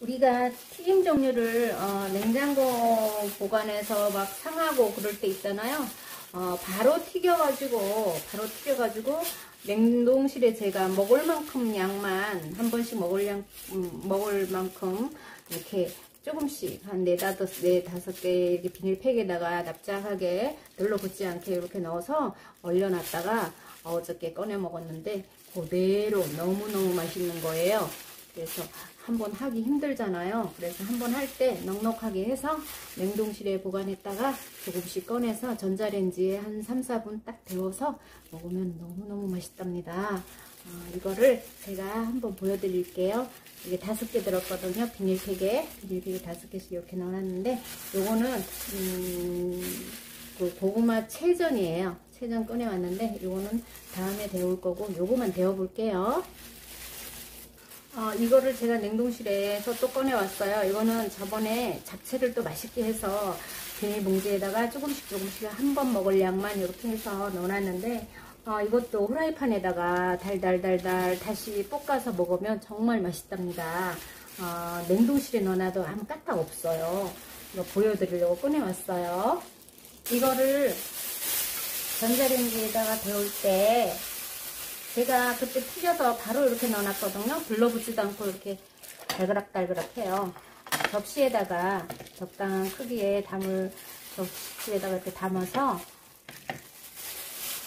우리가 튀김 종류를 어, 냉장고 보관해서 막 상하고 그럴 때 있잖아요. 어, 바로 튀겨가지고 바로 튀겨가지고 냉동실에 제가 먹을 만큼 양만 한 번씩 먹을 양 음, 먹을 만큼 이렇게 조금씩 한 네다섯 네 다섯 개 비닐팩에다가 납작하게 눌러붙지 않게 이렇게 넣어서 얼려놨다가 어저께 꺼내 먹었는데 그대로 너무너무 맛있는 거예요. 그래서 한번 하기 힘들잖아요. 그래서 한번 할 때 넉넉하게 해서 냉동실에 보관했다가 조금씩 꺼내서 전자레인지에 한 3, 4분 딱 데워서 먹으면 너무너무 맛있답니다. 어, 이거를 제가 한번 보여드릴게요. 이게 다섯 개 들었거든요. 비닐팩에 비닐팩에 다섯 개씩 이렇게 넣어놨는데 요거는 음, 그 고구마 채전이에요. 채전 꺼내왔는데 요거는 다음에 데울 거고 요거만 데워 볼게요. 어, 이거를 제가 냉동실에서 또 꺼내왔어요. 이거는 저번에 잡채를 또 맛있게 해서 비닐봉지에다가 조금씩 조금씩 한 번 먹을 양만 이렇게 해서 넣어놨는데 어, 이것도 후라이팬에다가 달달달달 다시 볶아서 먹으면 정말 맛있답니다. 어, 냉동실에 넣어놔도 아무 까딱 없어요. 이거 보여드리려고 꺼내왔어요. 이거를 전자레인지에다가 데울 때 제가 그때 튀겨서 바로 이렇게 넣어놨거든요. 둘러붙지도 않고 이렇게 달그락달그락 해요. 접시에다가 적당한 크기의 담을 접시에다가 이렇게 담아서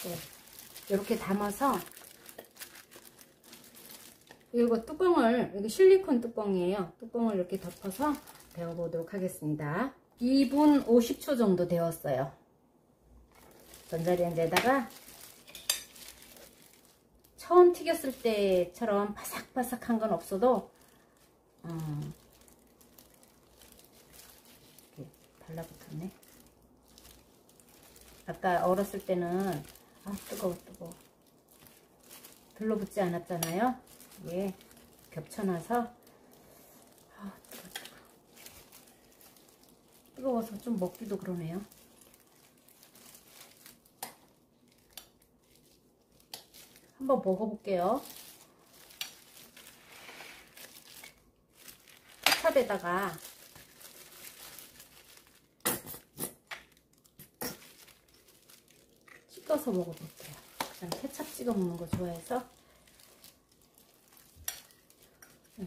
네, 이렇게 담아서 이거 뚜껑을 이거 실리콘 뚜껑이에요. 뚜껑을 이렇게 덮어서 데워보도록 하겠습니다. 2분 50초 정도 데웠어요. 전자레인지에다가 처음 튀겼을 때처럼 바삭바삭한 건 없어도 어, 이렇게 달라붙었네. 아까 얼었을 때는 아 뜨거워 뜨거워 들러붙지 않았잖아요. 이게 겹쳐놔서 아 뜨거워 뜨거워서 좀 먹기도 그러네요. 한번 먹어볼게요. 케찹에다가 찍어서 먹어볼게요. 그냥 케찹 찍어 먹는 거 좋아해서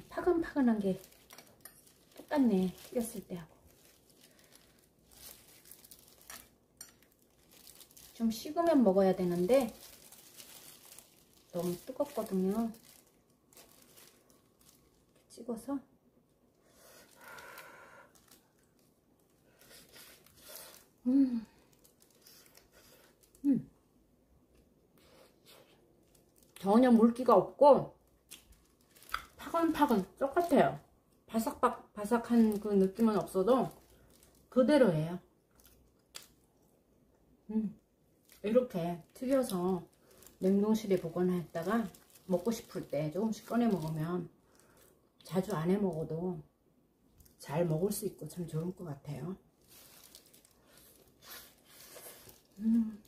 파근파근한 게 똑같네. 튀겼을 때하고. 좀 식으면 먹어야 되는데 너무 뜨겁거든요. 찍어서 음. 음. 전혀 물기가 없고 파근파근 똑같아요. 바삭박 바삭한 그 느낌은 없어도 그대로예요. 음. 이렇게 튀겨서 냉동실에 보관했다가 먹고 싶을 때 조금씩 꺼내 먹으면 자주 안 해 먹어도 잘 먹을 수 있고 참 좋을 것 같아요. 음.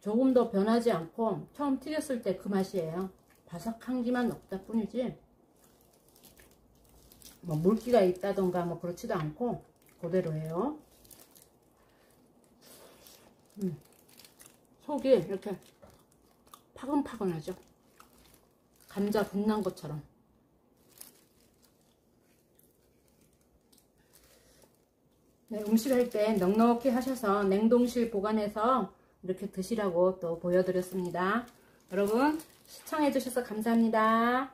조금 더 변하지 않고 처음 튀겼을 때 그 맛이에요. 바삭한 기만 없다 뿐이지 뭐 물기가 있다던가 뭐 그렇지도 않고 그대로예요. 음. 속이 이렇게 파근파근하죠. 감자 분난 것처럼. 네, 음식 할 때 넉넉히 하셔서 냉동실 보관해서 이렇게 드시라고 또 보여드렸습니다. 여러분 시청해주셔서 감사합니다.